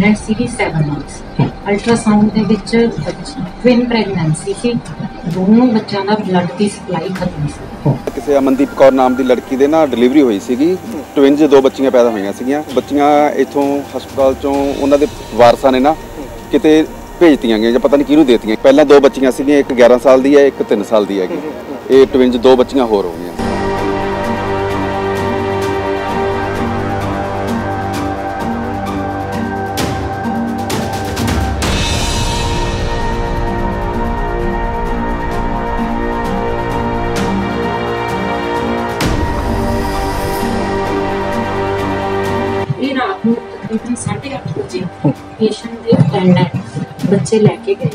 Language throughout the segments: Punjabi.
ਪ੍ਰੈਗਨੈਂਟ ਸੀਗੀ 7 ਮੰਥਸ ਅਲਟਰਾਸਾਊਂਡ ਦੇ ਵਿੱਚ ਟਵਿਨ ਪ੍ਰੈਗਨੈਂਸੀ ਸੀ। ਦੋਨੋਂ ਬੱਚਿਆਂ ਦਾ ਬਲੱਡ ਦੀ ਸਪਲਾਈ ਖਤਮ ਸੀ। ਕਿਸੇ ਅਮਨਦੀਪ ਕੌਰ ਨਾਮ ਦੀ ਲੜਕੀ ਦੇ ਨਾਲ ਡਿਲੀਵਰੀ ਹੋਈ ਸੀਗੀ। ਟਵਿੰਜ ਦੋ ਬੱਚੀਆਂ ਪੈਦਾ ਹੋਈਆਂ ਸੀਗੀਆਂ। ਬੱਚੀਆਂ ਇੱਥੋਂ ਹਸਪਤਾਲ ਚੋਂ ਉਹਨਾਂ ਦੇ ਵਾਰਸਾਂ ਨੇ ਨਾ ਕਿਤੇ ਭੇਜਤੀਆਂ ਗਈਆਂ ਜਾਂ ਪਤਾ ਨਹੀਂ ਕਿਹਨੂੰ ਦੇਤੀਆਂ। ਪਹਿਲਾਂ ਦੋ ਬੱਚੀਆਂ ਸੀਗੀਆਂ ਇੱਕ 11 ਸਾਲ ਦੀ ਹੈ ਇੱਕ 3 ਸਾਲ ਦੀ ਹੈਗੀ। ਇਹ ਟਵਿੰਜ ਦੋ ਬੱਚੀਆਂ ਹੋਰ ਹੋ ਗਈਆਂ। ਪੇਸ਼ੈਂਟ ਦੇ ਅਟੈਂਡੈਂਟ ਬੱਚੇ ਲੈ ਕੇ ਗਏ।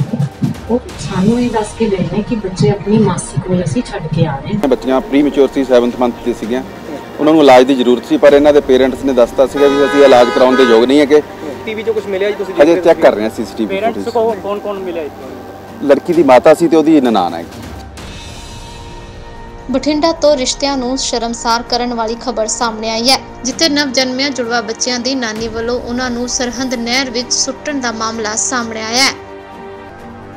ਉਹ ਸਾਨੂੰ ਇਹ ਦੱਸ ਕੇ ਗਏ ਨੇ ਕਿ ਬੱਚੇ ਆਪਣੀ ਮਾਸੀ ਕੋਲ ਅਸੀਂ ਛੱਡ ਕੇ ਆ ਰਹੇ ਹਾਂ। ਬੱਚੀਆਂ ਪ੍ਰੀ ਮੈਚੁਰ ਸੀ 7th ਮੰਥ ਦੀ ਸੀਗੀਆਂ। ਉਹਨਾਂ ਨੂੰ ਇਲਾਜ ਦੀ ਜ਼ਰੂਰਤ ਸੀ ਪਰ ਇਹਨਾਂ ਦੇ ਪੇਰੈਂਟਸ ਨੇ ਦੱਸਤਾ ਸੀਗਾ ਵੀ ਅਸੀਂ ਇਲਾਜ ਕਰਾਉਣ ਦੇ ਯੋਗ ਨਹੀਂ ਹੈਗੇ। ਟੀਵੀ 'ਚੋਂ ਕੁਝ ਮਿਲਿਆ ਜੀ ਤੁਸੀਂ? ਹਜੇ ਚੈੱਕ ਕਰ ਰਹੇ ਹਾਂ ਸੀਸੀਟੀਵੀ ਪੇਰੈਂਟਸ ਕੋ ਕੌਣ ਕੌਣ ਮਿਲਿਆ ਇੱਥੇ ਲੜਕੀ ਦੀ ਮਾਤਾ ਸੀ ਤੇ ਉਹਦੀ ਨਨਾਣ ਹੈ। ਬਠਿੰਡਾ ਤੋਂ ਰਿਸ਼ਤਿਆਂ ਨੂੰ ਸ਼ਰਮਸਾਰ ਕਰਨ ਵਾਲੀ ਖਬਰ ਸਾਹਮਣੇ ਆਈ ਹੈ, ਜਿੱਥੇ ਨਵ ਜੁੜਵਾ ਬੱਚਿਆਂ ਦੀ ਨਾਨੀ ਵੱਲੋਂ ਉਹਨਾਂ ਨੂੰ ਸਰਹੰਦ ਨਹਿਰ ਵਿੱਚ ਸੁੱਟਣ ਦਾ ਮਾਮਲਾ ਸਾਹਮਣੇ ਆਇਆ ਹੈ।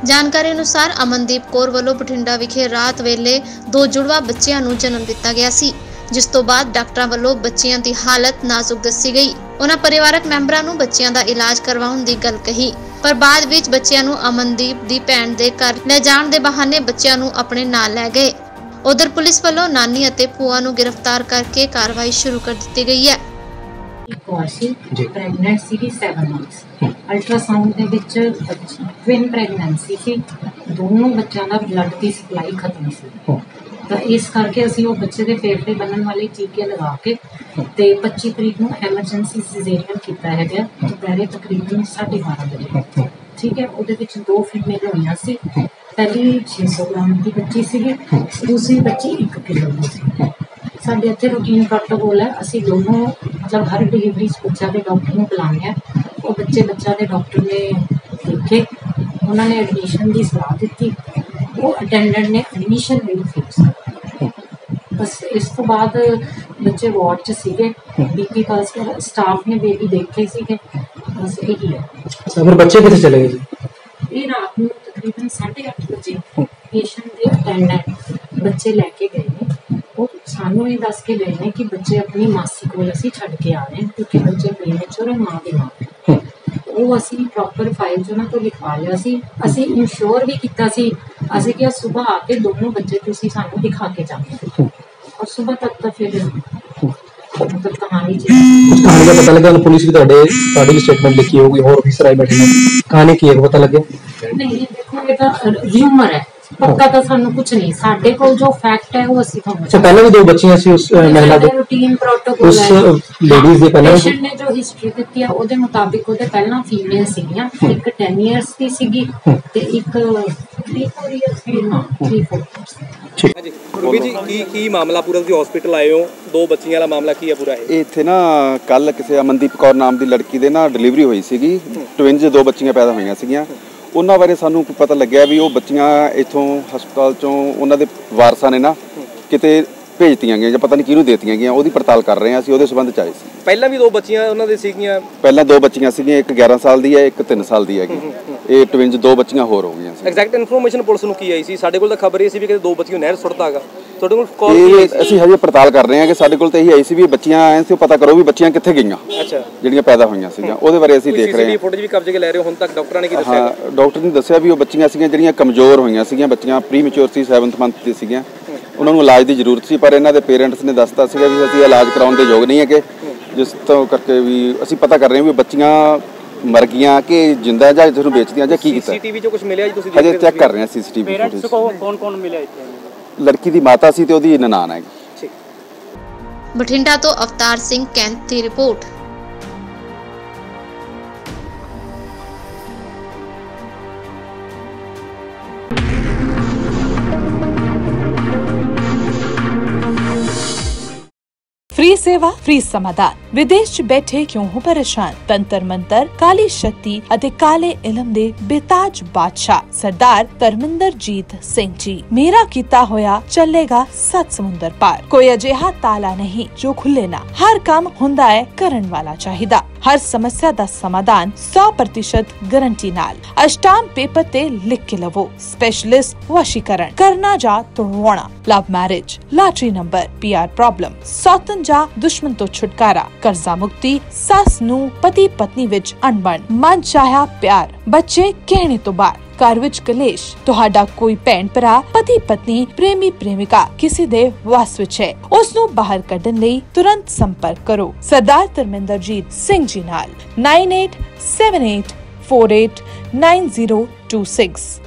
ਜਾਣਕਾਰੀ ਅਨੁਸਾਰ ਅਮਨਦੀਪ ਕੌਰ ਵੱਲੋਂ ਬਠਿੰਡਾ ਵਿਖੇ ਰਾਤ ਵੇਲੇ ਦੋ ਜੁੜਵਾ ਬੱਚਿਆਂ ਨੂੰ ਜਨਮ ਦਿੱਤਾ ਗਿਆ ਸੀ, ਜਿਸ ਤੋਂ ਬਾਅਦ ਡਾਕਟਰਾਂ ਵੱਲੋਂ ਬੱਚਿਆਂ ਦੀ ਹਾਲਤ ਨਾਜ਼ੁਕ ਦੱਸੀ ਗਈ। ਉਹਨਾਂ ਪਰਿਵਾਰਕ ਮੈਂਬਰਾਂ ਨੂੰ ਬੱਚਿਆਂ ਦਾ ਇਲਾਜ ਕਰਵਾਉਣ ਦੀ ਗੱਲ ਕਹੀ, ਪਰ ਬਾਅਦ ਵਿੱਚ ਬੱਚਿਆਂ ਨੂੰ ਅਮਨਦੀਪ ਦੀ ਭੈਣ ਦੇ ਘਰ ਲੈ ਜਾਣ ਦੇ ਬਹਾਨੇ ਬੱਚਿਆਂ ਨੂੰ ਆਪਣੇ ਨਾਲ ਲੈ ਗਏ। ਉਧਰ ਪੁਲਿਸ ਵੱਲੋਂ ਨਾਨੀ ਅਤੇ ਭੂਆ ਨੂੰ ਗ੍ਰਿਫਤਾਰ ਕਰਕੇ ਕਾਰਵਾਈ ਸ਼ੁਰੂ ਕਰ ਦਿੱਤੀ ਗਈ ਹੈ। ਇੱਕ ਹੋਰ ਪ੍ਰੈਗਨੈਂਟ ਸੀਗੀ 7 ਮੰਥਸ ਅਲਟਰਾਸਾਊਂਡ ਦੇ ਵਿੱਚ ਟਵਿਨ ਪ੍ਰੈਗਨੈਂਸੀ ਸੀ। ਦੋਨੋਂ ਬੱਚਿਆਂ ਦਾ ਬਲੱਡ ਦੀ ਸਪਲਾਈ ਖਤਮ ਸੀ। ਤਾਂ ਇਸ ਕਰਕੇ ਅਸੀਂ ਉਹ ਬੱਚੇ ਦੇ ਫੇਫੜੇ ਬਣਨ ਵਾਲੇ ਟੀਕੇ ਲਗਾ ਕੇ ਤੇ 25 ਤਰੀਕ ਨੂੰ ਐਮਰਜੈਂਸੀ ਸਿਜ਼ੇਰੀਅਨ ਕੀਤਾ ਹੈਗਾ। ਦੁਪਹਿਰੇ ਤਕਰੀਬਨ 12:30 ਵਜੇ। ਠੀਕ ਹੈ, ਉਹਦੇ ਵਿੱਚ ਦੋ ਫੀਮੇਲ ਹੋਈਆਂ ਸੀ। ਪਹਿਲੀ 600 ਗ੍ਰਾਮ ਦੀ ਬੱਚੀ ਸੀਗੀ, ਦੂਸਰੀ ਬੱਚੀ 1 ਕਿਲੋ ਦੀ ਸੀ। ਸਾਡੇ ਇੱਥੇ ਰੂਟੀਨ ਪ੍ਰੋਟੋਕੋਲ ਹੈ, ਅਸੀਂ ਦੋਨੋਂ ਮਤਲਬ ਹਰ ਡਿਲੀਵਰੀ 'ਚ ਬੱਚਾ ਦੇ ਡਾਕਟਰ ਨੂੰ ਬੁਲਾਉਂਦੇ ਆ ਉਹ ਬੱਚੇ ਬੱਚਾ ਦੇ ਡਾਕਟਰ ਨੇ ਦੇਖੇ, ਉਹਨਾਂ ਨੇ ਐਡਮਿਸ਼ਨ ਦੀ ਸਲਾਹ ਦਿੱਤੀ। ਉਹ ਅਟੈਂਡੈਂਟ ਨੇ ਐਡਮਿਸ਼ਨ ਲਈ ਫਿਕਸ ਬਸ ਇਸ ਤੋਂ ਬਾਅਦ ਬੱਚੇ ਵਾਰਡ 'ਚ ਸੀਗੇ ਬੀਪੀ ਪਲਸ ਕਰ ਸਟਾਫ ਨੇ ਬੇਬੀ ਦੇਖੇ ਸੀਗੇ, ਬਸ ਇਹੀ ਹੈ। ਅੱਛਾ ਬੱਚੇ ਕਿੱਥੇ ਚਲੇ ਗਏ ਜੀ? ਇਹ ਰਾਤ ਨੂੰ ਤਕਰੀਬਨ 8:30 ਵਜੇ ਪੇਸ਼ੈਂਟ ਦੇ ਅਟੈਂਡੈਂਟ ਬੱਚੇ ਲੈ ਕੇ ਗਏ ਨੇ। ਉਹ ਸਾਨੂੰ ਇਹ ਦੱਸ ਕੇ ਗਏ ਨੇ ਕਿ ਬੱਚੇ ਆਪਣੀ ਮਾਸੀ ਕੋਲ ਅਸੀਂ ਛੱਡ ਕੇ ਆ ਰਹੇ ਹਾਂ ਕਿਉਂਕਿ ਬੱਚੇ ਪ੍ਰੀਮੈਚੁਰ ਹੈ ਮਾਂ ਦੇ ਨਾਲ ਉਹ ਅਸੀਂ ਪ੍ਰੋਪਰ ਫਾਈਲ 'ਚ ਉਹਨਾਂ ਤੋਂ ਲਿਖਵਾ ਲਿਆ ਸੀ। ਅਸੀਂ ਇਨਸ਼ੋਰ ਵੀ ਕੀਤਾ ਸੀ। ਅਸੀਂ ਕਿਹਾ ਸਵੇਰ ਆ ਕੇ ਦੋਨੋਂ ਬੱਚੇ ਤੁਸੀਂ ਸਾਨੂੰ ਦਿਖਾ ਕੇ ਜਾਓ। ਔਰ ਸਵੇਰ ਤੱਕ ਤਾਂ ਫਿਰ ਮਤਲਬ ਕਹਾਣੀ ਚ ਕੁਝ ਕਹਾਣੀ ਦਾ ਪਤਾ ਲੱਗਾ ਪੁਲਿਸ ਵੀ ਤੁਹਾਡੇ, ਤੁਹਾਡੀ ਵੀ ਸਟੇਟਮੈਂਟ ਲਿਖੀ ਹੋਊਗੀ, ਹੋਰ ਅਫੀਸਰ ਆਏ ਬੈਠੇ ਨੇ। ਕਹਾਣੀ ਕੀ ਹੈ ਪਤਾ ਲੱਗਿਆ? ਨਹੀਂ ਦੇਖੋ ਇਹ ਤਾਂ ਰਿਊਮਰ ਹੈ। ਪੱਕਾ ਤਾਂ ਸਾਨੂੰ ਕੁਝ ਨਹੀਂ। ਸਾਡੇ ਕੋਲ ਜੋ ਫੈਕਟ ਹੈ ਉਹ ਅਸੀਂ ਤੁਹਾਨੂੰ ਅੱਛਾ ਪਹਿਲਾਂ ਵੀ ਦੋ ਬੱਚੀਆਂ ਸੀ ਉਸ ਅਹ, ਮਹਿਲਾ ਦੇ। ਰੂਟੀਨ ਪ੍ਰੋਟੋਕੋਲ ਉਸ ਲੇਡੀਜ਼ ਦੇ ਪਹਿਲਾਂ ਪੇਸ਼ੈਂਟ ਨੇ ਜੋ ਹਿਸਟਰੀ ਦਿੱਤੀ ਆ ਉਹਦੇ ਮੁਤਾਬਿਕ ਉਹਦੇ ਪਹਿਲਾਂ ਫੀਮੇਲ ਸੀਗੀਆਂ। ਇੱਕ 10 ਇਅਰਸ ਦੀ ਸੀਗੀ ਤੇ ਇੱਕ 3 4 ਇਅਰਸ ਦੀ ਨਾ 3 4 ਹਾਂਜੀ। ਰੂਬੀ ਜੀ ਕੀ ਕੀ ਮਾਮਲਾ? ਪੂਰਾ ਤੁਸੀਂ ਹਸਪੀਟਲ ਆਏ ਹੋ। ਦੋ ਬੱਚੀਆਂ ਵਾਲਾ ਮਾਮਲਾ ਕੀ ਹੈ ਪੂਰਾ ਇਹ? ਇਹ ਇੱਥੇ ਨਾ ਕੱਲ ਕਿਸੇ ਅਮਨਦੀਪ ਕੌਰ ਨਾਮ ਦੀ ਲੜਕੀ ਦੇ ਨਾਲ ਡਿਲੀਵਰੀ ਹੋਈ ਸੀਗੀ। ਟਵਿੰਜ ਦੋ ਬੱਚੀਆਂ ਪੈਦਾ ਹੋਈਆਂ ਸੀਗੀਆਂ। ਉਹਨਾਂ ਬਾਰੇ ਸਾਨੂੰ ਕੋਈ ਪਤਾ ਲੱਗਿਆ ਵੀ ਉਹ ਬੱਚੀਆਂ ਇੱਥੋਂ ਹਸਪਤਾਲ ਚੋਂ ਉਹਨਾਂ ਦੇ ਵਾਰਸਾਂ ਨੇ ਨਾ ਕਿਤੇ ਭੇਜਤੀਆਂ ਗਈਆਂ ਜਾਂ ਪਤਾ ਨਹੀਂ ਕਿਹਨੂੰ ਦੇਤੀਆਂ ਗਈਆਂ ਉਹਦੀ ਪੜਤਾਲ ਕਰ ਰਹੇ ਹਾਂ ਅਸੀਂ ਉਹਦੇ ਸੰਬੰਧ ਚ ਆਏ ਸੀ। ਪਹਿਲਾਂ ਵੀ ਦੋ ਬੱਚੀਆਂ ਉਹਨਾਂ ਦੇ ਸੀਗੀਆਂ? ਪਹਿਲਾਂ ਦੋ ਬੱਚੀਆਂ ਸੀਗੀਆਂ ਇੱਕ 11 ਸਾਲ ਦੀ ਹੈ ਇੱਕ 3 ਸਾਲ ਦੀ ਹੈਗੀ। ਇਹ ਟਵਿੰਜ ਦੋ ਬੱਚੀਆਂ ਹੋਰ ਹੋ ਗਈਆਂ ਸੀ। ਐਗਜ਼ੈਕਟ ਇਨਫੋਰਮੇਸ਼ਨ ਪੁਲਿਸ ਨੂੰ ਕੀ ਆਈ ਸੀ? ਸਾਡੇ ਕੋਲ ਤਾਂ ਖਬਰ ਇਹ ਸੀ ਵੀ ਕਿ ਦੋ ਬੱਚੀਆਂ ਨਹਿਰ ਸੁੱਟਦਾਗਾ ਤੁਹਾਡੇ ਕੋਲ ਕਾਲ ਇਹ ਅਸੀਂ ਹਜੇ ਪੜਤਾਲ ਕਰ ਰਹੇ ਹਾਂ ਕਿ ਸਾਡੇ ਕੋਲ ਤਾਂ ਇਹੀ ਆਈ ਸੀ ਵੀ ਇਹ ਬੱਚੀਆਂ ਐਂ ਸੀ ਉਹ ਪਤਾ ਕਰੋ ਵੀ ਬੱਚੀਆਂ ਕਿੱਥੇ ਗਈਆਂ ਅੱਛਾ। ਜਿਹੜੀਆਂ ਪੈਦਾ ਹੋਈਆਂ ਸੀਗੀਆਂ। ਉਹਦੇ ਬਾਰੇ ਅਸੀਂ ਦੇਖ ਰਹੇ ਸੀਸੀਟੀਵੀ ਹਾਂ ਫੁਟੇਜ ਵੀ ਕਬਜ਼ੇ 'ਚ ਲੈ ਰਹੇ ਹੋ? ਹੁਣ ਤੱਕ ਡਾਕਟਰਾਂ ਨੇ ਕੀ ਦੱਸਿਆ? ਹਾਂ ਡਾਕਟਰ ਨੇ ਦੱਸਿਆ ਵੀ ਉਹ ਬੱਚੀਆਂ ਸੀਗੀਆਂ ਜਿਹੜੀਆਂ ਕਮਜ਼ੋਰ ਹੋਈਆਂ ਸੀਗੀਆਂ ਬੱਚੀਆਂ ਪ੍ਰੀ ਮੈਚੁਰ ਸੀ 7th ਮੰਥ ਦੀ ਸੀਗੀਆਂ। ਉਹਨਾਂ ਨੂੰ ਇਲਾਜ ਦੀ ਜ਼ਰੂਰਤ ਸੀ ਪਰ ਇਹਨਾਂ ਦੇ ਪੇਰੈਂਟਸ ਨੇ ਦੱਸਤਾ ਸੀਗਾ ਵੀ ਅਸੀਂ ਇਲਾਜ ਕਰਾਉਣ ਦੇ ਯੋਗ ਨਹੀਂ ਹੈਗੇ। ਜਿਸ ਤੋਂ ਕਰਕੇ ਵੀ ਅਸੀਂ ਪਤਾ ਕਰ ਰਹੇ ਹਾਂ ਵੀ ਬੱਚੀਆਂ ਮਰ ਗਈਆਂ ਕਿ ਜਿੰਦਾ ਜਾਂ ਤੁਹਾਨੂੰ ਵੇਚਦੀਆਂ ਜਾਂ ਕੀ ਕੀਤਾ। ਸੀਸੀਟੀਵੀ 'ਚੋਂ ਕੁਝ ਮਿਲਿਆ ਜੀ ਤੁਸੀਂ ਹਜੇ ਚੈੱਕ ਕਰ ਰਹੇ ਹਾਂ ਸੀਸੀਟੀਵੀ ਪੇਰੈਂਟਸ ਫੁਟੇਜ ਕੋ ਕੌਣ ਕੌਣ ਮਿਲਿਆ ਇੱਥੇ? ਲੜਕੀ ਦੀ ਮਾਤਾ ਸੀ ਤੇ ਉਹਦੀ ਨਨਾਣ ਹੈ ਬਠਿੰਡਾ ਤੋਂ ਅਵਤਾਰ ਸਿੰਘ ਕੈਂਥ ਦੀ ਰਿਪੋਰਟ। फ्री फ्री सेवा फ्री समाधान ਵਿਦੇਸ਼ 'ਚ ਬੈਠੇ ਕਿਉਂ ਹੋ ਪਰੇਸ਼ਾਨ ਤੰਤਰ ਮੰਤਰ ਕਾਲੀ ਸ਼ਕਤੀ ਅਤੇ ਕਾਲੇ ਇਲਮ ਦੇ ਬੇਤਾਜ ਬਾਦਸ਼ਾਹ ਸਰਦਾਰ ਧਰਮਿੰਦਰਜੀਤ ਸਿੰਘ ਜੀ ਮੇਰਾ ਕੀਤਾ ਹੋਇਆ ਚੱਲੇਗਾ ਸੱਤ ਸਮੁੰਦਰ ਪਾਰ ਕੋਈ ਅਜਿਹਾ ਤਾਲਾ ਨਹੀਂ ਜੋ ਖੁੱਲੇ ਨਾ ਹਰ ਕੰਮ ਹੁੰਦਾ ਹੈ ਕਰਨ ਵਾਲਾ ਚਾਹੀਦਾ ਹਰ ਸਮੱਸਿਆ ਦਾ ਸਮਾਧਾਨ 100% ਗਾਰੰਟੀ ਨਾਲ ਅਸ਼ਟਾਮ ਪੇਪਰ ਤੇ ਲਿਖ ਕੇ ਲਵੋ ਸਪੈਸ਼ਲਿਸਟ ਵਸ਼ੀਕਰਨ ਕਰਨਾ ਜਾਂ ਤੁੜਵਾਉਣਾ love marriage lottery number PR problem ਸੌਤਨ ਜਾਂ ਦੁਸ਼ਮਣ ਤੋਂ ਛੁਟਕਾਰਾ। ਕਰਜ਼ਾ ਮੁਕਤੀ, ਸੱਸ ਨੂੰ ਪਤੀ ਪਤਨੀ ਵਿੱਚ ਅਣਬਣ। ਮਨ ਚਾਹਿਆ ਪਿਆਰ। ਬੱਚੇ ਕਹਿਣੇ ਤੋਂ ਬਾਅਦ ਘਰ ਵਿੱਚ ਕਲੇਸ਼। ਤੁਹਾਡਾ ਕੋਈ ਭੈਣ ਭਰਾ, ਪਤੀ ਪਤਨੀ, ਪ੍ਰੇਮੀ ਪ੍ਰੇਮਿਕਾ ਕਿਸੇ ਦੇ ਵਸ ਵਿੱਚ ਹੈ। ਉਸ ਨੂੰ ਬਾਹਰ ਕੱਢਣ ਲਈ ਤੁਰੰਤ ਸੰਪਰਕ ਕਰੋ। ਸਰਦਾਰ ਧਰਮਿੰਦਰਜੀਤ ਸਿੰਘ ਜੀ ਨਾਲ। 9878489026